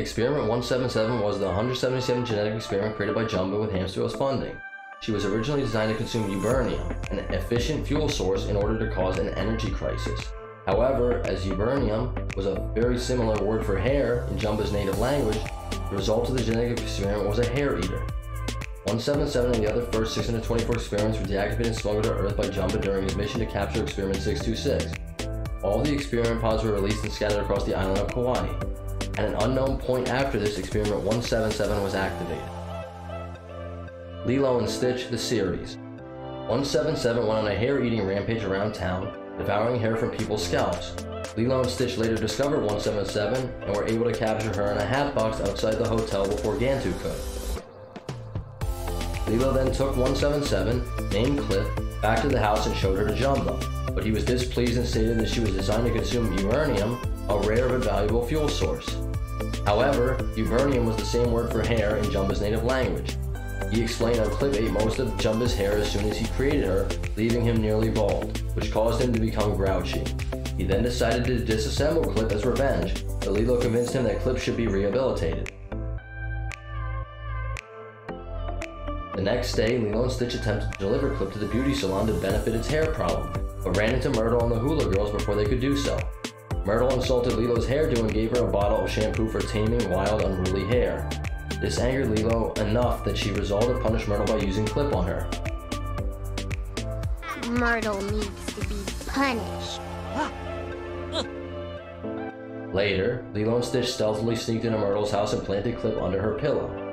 Experiment 177 was the 177 genetic experiment created by Jumba with Hamster funding. She was originally designed to consume Ubernium, an efficient fuel source in order to cause an energy crisis. However, as Ubernium was a very similar word for hair in Jumba's native language, the result of the genetic experiment was a hair eater. 177 and the other first 624 experiments were deactivated and smuggled to Earth by Jumba during his mission to capture Experiment 626. All the experiment pods were released and scattered across the island of Kauai. At an unknown point after this, Experiment 177 was activated. Lilo and Stitch, the series. 177 went on a hair-eating rampage around town, devouring hair from people's scalps. Lilo and Stitch later discovered 177 and were able to capture her in a hat box outside the hotel before Gantu could. Lilo then took 177, named Clip, back to the house and showed her to Jumba, but he was displeased and stated that she was designed to consume uranium, a rare but valuable fuel source. However, uranium was the same word for hair in Jumba's native language. He explained how Clip ate most of Jumba's hair as soon as he created her, leaving him nearly bald, which caused him to become grouchy. He then decided to disassemble Clip as revenge, but Lilo convinced him that Clip should be rehabilitated. The next day, Lilo and Stitch attempted to deliver Clip to the beauty salon to benefit its hair problem, but ran into Myrtle and the Hula Girls before they could do so. Myrtle insulted Lilo's hairdo and gave her a bottle of shampoo for taming wild, unruly hair. This angered Lilo enough that she resolved to punish Myrtle by using Clip on her. Myrtle needs to be punished. Later, Lilo and Stitch stealthily sneaked into Myrtle's house and planted Clip under her pillow.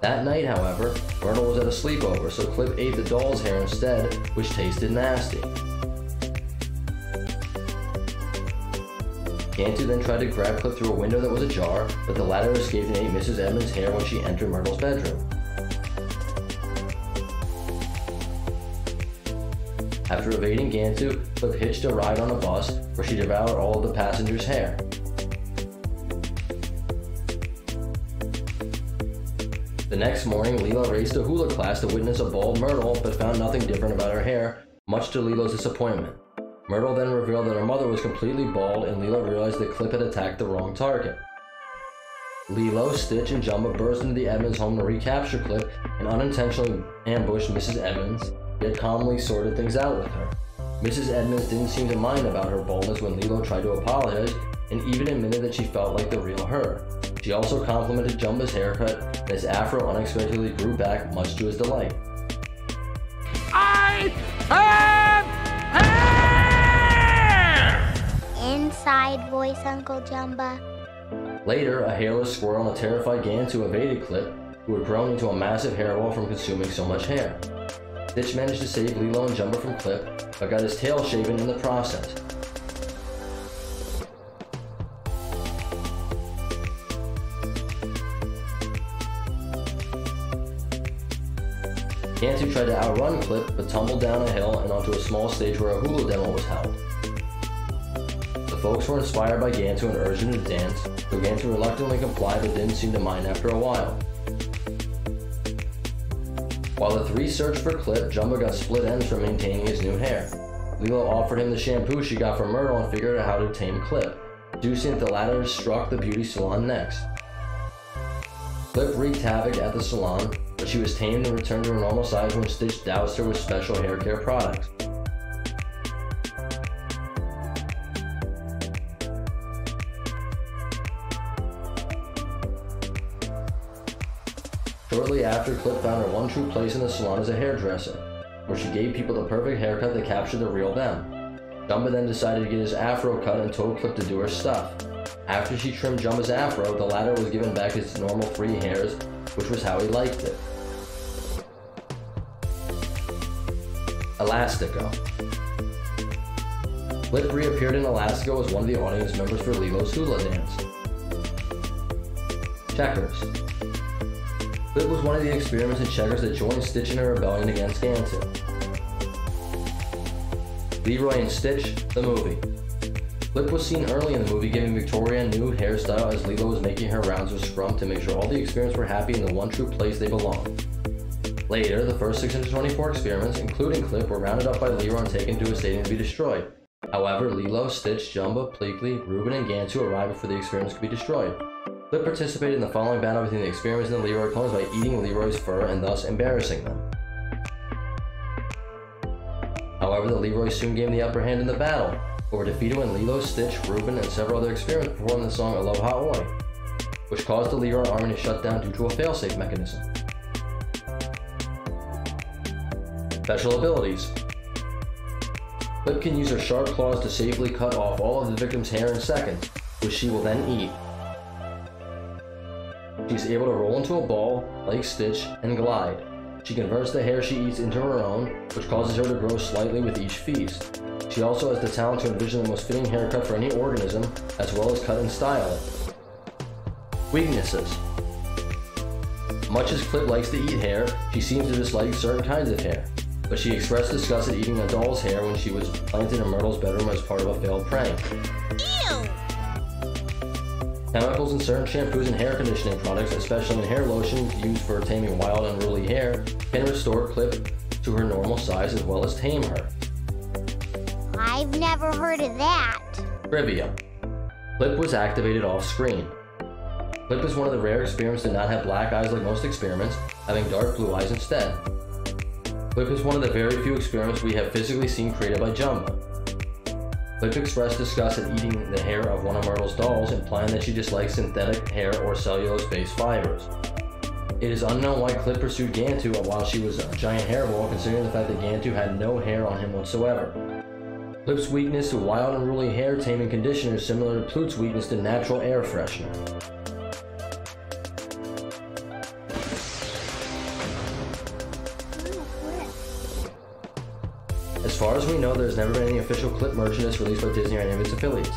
That night, however, Myrtle was at a sleepover, so Clip ate the doll's hair instead, which tasted nasty. Gantu then tried to grab Clip through a window that was ajar, but the latter escaped and ate Mrs. Edmonds' hair when she entered Myrtle's bedroom. After evading Gantu, Clip hitched a ride on a bus where she devoured all of the passengers' hair. Next morning, Lilo raced to hula class to witness a bald Myrtle, but found nothing different about her hair, much to Lilo's disappointment. Myrtle then revealed that her mother was completely bald, and Lilo realized that Clip had attacked the wrong target. Lilo, Stitch, and Jumba burst into the Edmonds home to recapture Clip and unintentionally ambushed Mrs. Edmonds, yet calmly sorted things out with her. Mrs. Edmonds didn't seem to mind about her baldness when Lilo tried to apologize, and even admitted that she felt like the real her. She also complimented Jumba's haircut, and his afro unexpectedly grew back, much to his delight. I have hair! Inside voice, Uncle Jumba. Later, a hairless squirrel and a terrified Gantu evaded Clip, who had grown into a massive hairball from consuming so much hair. Stitch managed to save Lilo and Jumba from Clip, but got his tail shaven in the process. Gantu tried to outrun Clip, but tumbled down a hill and onto a small stage where a hula demo was held. The folks were inspired by Gantu and urged him to dance, so Gantu reluctantly complied but didn't seem to mind after a while. While the three searched for Clip, Jumba got split ends from maintaining his new hair. Lilo offered him the shampoo she got from Myrtle and figured out how to tame Clip, deducing that the latter struck the beauty salon next. Clip wreaked havoc at the salon, but she was tamed and returned to her normal size when Stitch doused her with special hair care products. Shortly after, Clip found her one true place in the salon as a hairdresser, where she gave people the perfect haircut that captured the real them. Jumba then decided to get his afro cut and told Clip to do her stuff. After she trimmed Jumba's afro, the latter was given back his normal free hairs, which was how he liked it. Elastico. Clip reappeared in Elastico as one of the audience members for Lilo's hula dance. Checkers. Clip was one of the experiments in checkers that joined Stitch in a rebellion against Gantu. Leroy and Stitch, the movie. Clip was seen early in the movie giving Victoria a new hairstyle as Lilo was making her rounds with Scrum to make sure all the experiments were happy in the one true place they belong. Later, the first 624 experiments, including Clip, were rounded up by Leroy and taken to a stadium to be destroyed. However, Lilo, Stitch, Jumba, Pleakley, Reuben, and Gantu arrived before the experiments could be destroyed. Clip participated in the following battle between the experiments and the Leroy clones by eating Leroy's fur and thus embarrassing them. However, the Leroy soon gained the upper hand in the battle, were defeated when Lilo, Stitch, Reuben, and several other experiments performed the song Aloha Oe, which caused the Leroy army to shut down due to a failsafe mechanism. Special abilities. Clip can use her sharp claws to safely cut off all of the victim's hair in seconds, which she will then eat. She is able to roll into a ball, like Stitch, and glide. She converts the hair she eats into her own, which causes her to grow slightly with each feast. She also has the talent to envision the most fitting haircut for any organism, as well as cut and style it. Weaknesses. Much as Clip likes to eat hair, she seems to dislike certain kinds of hair, but she expressed disgust at eating a doll's hair when she was planted in Myrtle's bedroom as part of a failed prank. Ew! Chemicals in certain shampoos and hair conditioning products, especially in hair lotions used for taming wild and unruly hair, can restore Clip to her normal size as well as tame her. I've never heard of that. Trivia. Clip was activated off screen. Clip is one of the rare experiments to not have black eyes like most experiments, having dark blue eyes instead. Clip is one of the very few experiments we have physically seen created by Jumba. Clip expressed disgust at eating the hair of one of Myrtle's dolls, implying that she dislikes synthetic hair or cellulose-based fibers. It is unknown why Clip pursued Gantu while she was a giant hairball, considering the fact that Gantu had no hair on him whatsoever. Clip's weakness to wild and unruly hair taming conditioner is similar to Plute's weakness to natural air freshener. As far as we know, there has never been any official Clip merchandise released by Disney or any of its affiliates.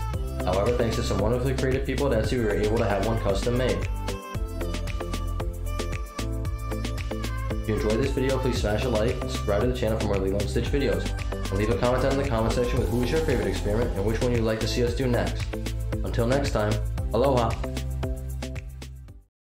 However, thanks to some wonderfully creative people at Etsy, we were able to have one custom made. If you enjoyed this video, please smash a like, subscribe to the channel for more Lilo Stitch videos, leave a comment down in the comment section with who is your favorite experiment and which one you'd like to see us do next. Until next time, aloha!